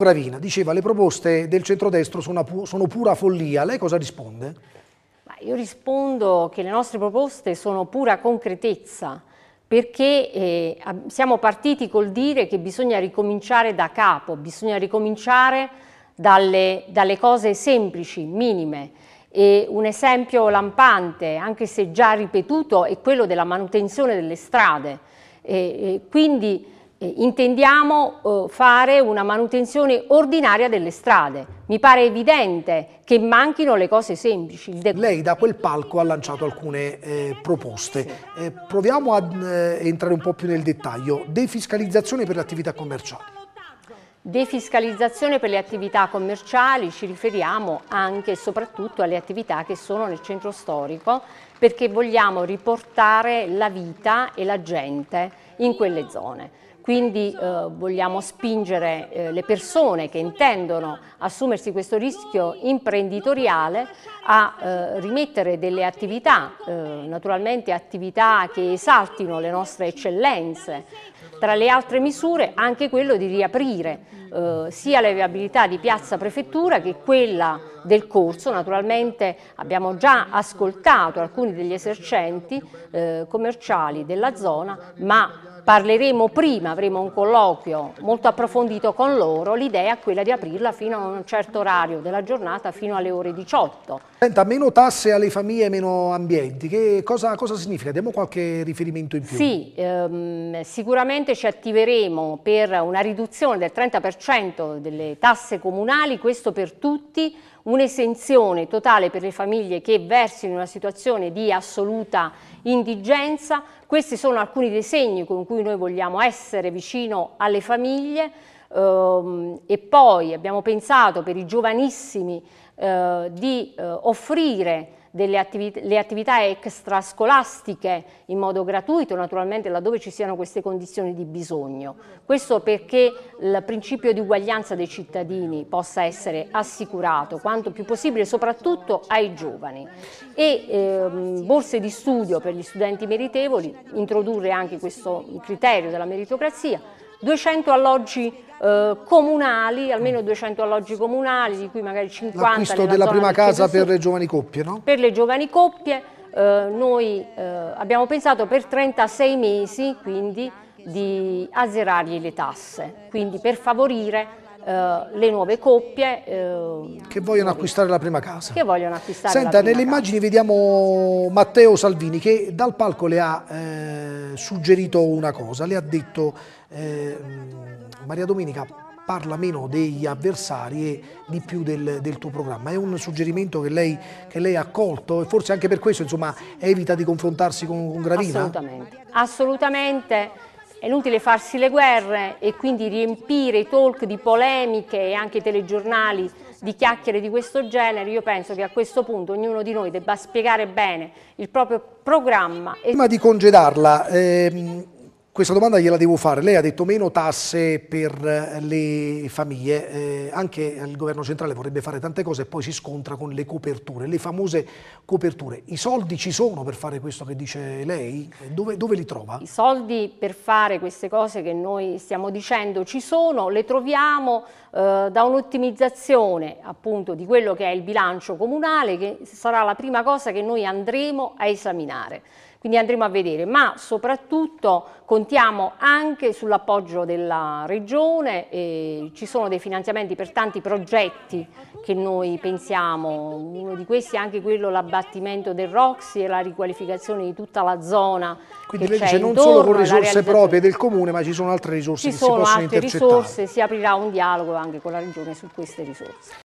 Gravina diceva le proposte del centrodestra sono, sono pura follia, lei cosa risponde? io rispondo che le nostre proposte sono pura concretezza, perché eh, siamo partiti col dire che bisogna ricominciare da capo, bisogna ricominciare dalle, dalle cose semplici, minime. E un esempio lampante, anche se già ripetuto, è quello della manutenzione delle strade. E, e quindi eh, intendiamo eh, fare una manutenzione ordinaria delle strade. Mi pare evidente che manchino le cose semplici. Lei da quel palco ha lanciato alcune eh, proposte. Sì. Eh, proviamo a eh, entrare un po' più nel dettaglio. Defiscalizzazione per le attività commerciali. Defiscalizzazione per le attività commerciali, ci riferiamo anche e soprattutto alle attività che sono nel centro storico perché vogliamo riportare la vita e la gente in quelle zone. Quindi eh, vogliamo spingere eh, le persone che intendono assumersi questo rischio imprenditoriale a eh, rimettere delle attività, eh, naturalmente attività che esaltino le nostre eccellenze. Tra le altre misure anche quello di riaprire eh, sia la viabilità di Piazza Prefettura che quella del corso. Naturalmente abbiamo già ascoltato alcuni degli esercenti eh, commerciali della zona, ma Parleremo prima, avremo un colloquio molto approfondito con loro, l'idea è quella di aprirla fino a un certo orario della giornata, fino alle ore 18. Senta, meno tasse alle famiglie, meno ambienti, che cosa, cosa significa? Diamo qualche riferimento in più? Sì, ehm, sicuramente ci attiveremo per una riduzione del 30% delle tasse comunali, questo per tutti, un'esenzione totale per le famiglie che versino in una situazione di assoluta indigenza. Questi sono alcuni dei segni con cui noi vogliamo essere vicino alle famiglie ehm, e poi abbiamo pensato per i giovanissimi eh, di eh, offrire delle attività, le attività extrascolastiche in modo gratuito, naturalmente laddove ci siano queste condizioni di bisogno. Questo perché il principio di uguaglianza dei cittadini possa essere assicurato quanto più possibile, soprattutto ai giovani. E ehm, borse di studio per gli studenti meritevoli, introdurre anche questo criterio della meritocrazia, 200 alloggi eh, comunali, almeno 200 alloggi comunali, di cui magari 50 L'acquisto della prima casa per le giovani coppie, no? Per le giovani coppie, eh, noi eh, abbiamo pensato per 36 mesi, quindi, di azzerargli le tasse, quindi per favorire Uh, le nuove coppie uh, che vogliono acquistare la prima casa. Che vogliono acquistare Senta, nelle immagini vediamo Matteo Salvini che dal palco le ha eh, suggerito una cosa, le ha detto eh, Maria Domenica parla meno degli avversari e di più del, del tuo programma. È un suggerimento che lei, che lei, ha accolto e forse anche per questo insomma, evita di confrontarsi con, con Gravina? Assolutamente, assolutamente. È inutile farsi le guerre e quindi riempire i talk di polemiche e anche i telegiornali di chiacchiere di questo genere. Io penso che a questo punto ognuno di noi debba spiegare bene il proprio programma. Prima di congedarla, ehm, questa domanda gliela devo fare. Lei ha detto meno tasse per le famiglie, eh, anche il governo centrale vorrebbe fare tante cose e poi si scontra con le coperture, le famose coperture. I soldi ci sono per fare questo che dice lei? Dove, dove li trova? I soldi per fare queste cose che noi stiamo dicendo ci sono, le troviamo eh, da un'ottimizzazione appunto di quello che è il bilancio comunale che sarà la prima cosa che noi andremo a esaminare quindi andremo a vedere, ma soprattutto contiamo anche sull'appoggio della Regione, e ci sono dei finanziamenti per tanti progetti che noi pensiamo, uno di questi è anche quello l'abbattimento del Roxy e la riqualificazione di tutta la zona quindi lei dice non solo con risorse proprie del comune ma ci sono altre risorse ci che si possono intercettare. Ci sono altre risorse, si aprirà un dialogo anche con la regione su queste risorse.